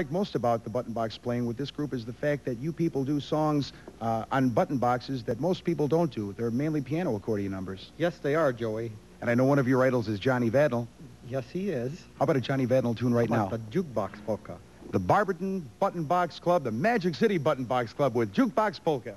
like most about the button box playing with this group is the fact that you people do songs uh, on button boxes that most people don't do. They're mainly piano accordion numbers. Yes, they are, Joey. And I know one of your idols is Johnny Vadnal. Yes, he is. How about a Johnny Vadnal tune right now? The jukebox polka. The Barberton Button Box Club, the Magic City Button Box Club with Jukebox Polka.